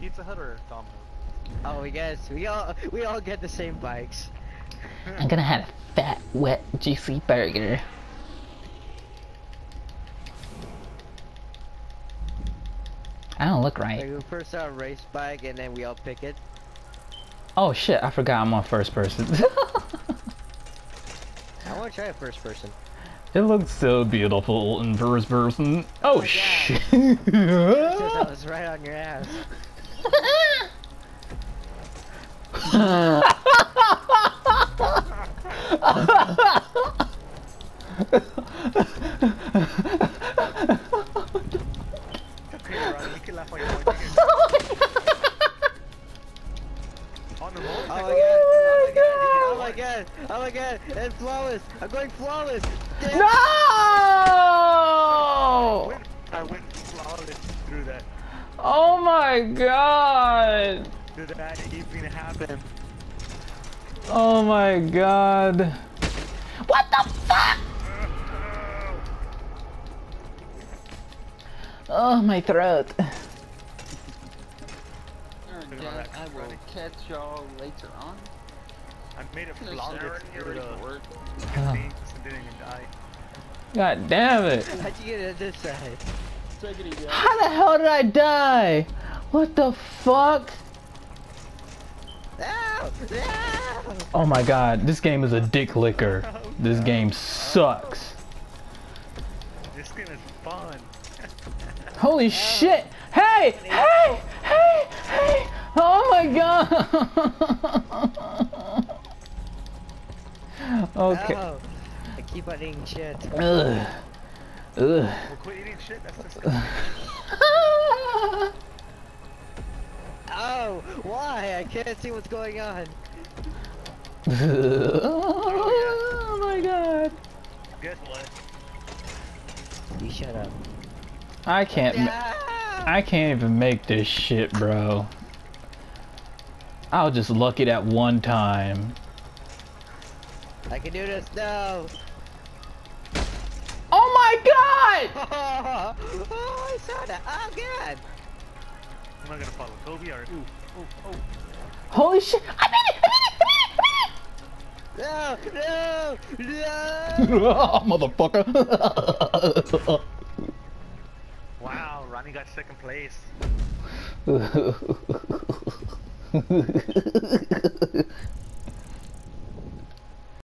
Pizza Hut or Domino's? Oh, we guess we all we all get the same bikes. I'm gonna have a fat, wet, juicy burger. I don't look right. Like we first saw a race bike and then we all pick it. Oh shit, I forgot I'm on first person. I want to try a first person. it looks so beautiful in first person. Oh, oh my God. shit. Since I was right on your ass. I went flawless through that. Oh my god! Through that even happen. Oh my god. What the fuck? Oh, my throat. Look at all Alright, that I will running. catch y'all later on. I made it Finish flawless Aaron, you're through the work. things and didn't even die. God damn it. How'd you get it this side? Easy. How the hell did I die? What the fuck? Oh my god, this game is a dick licker. This game sucks. This skin is fun. Holy shit! Hey! Hey! Hey! Hey! Oh my god! okay. I keep on eating shit. Ugh. Ugh. Well, quit eating shit. That's disgusting. Oh! Why? I can't see what's going on. oh my god. Guess what? You shut up. I can't. ma- Ah! I can't even make this shit, bro. I'll just luck it at one time. I can do this. No! God! Oh, I saw that. Oh god! I'm not gonna follow Kobe or. Ooh, oh, oh. Holy shit! I made it! No! No! No! I made it! oh, motherfucker! Wow, Ronnie got second place.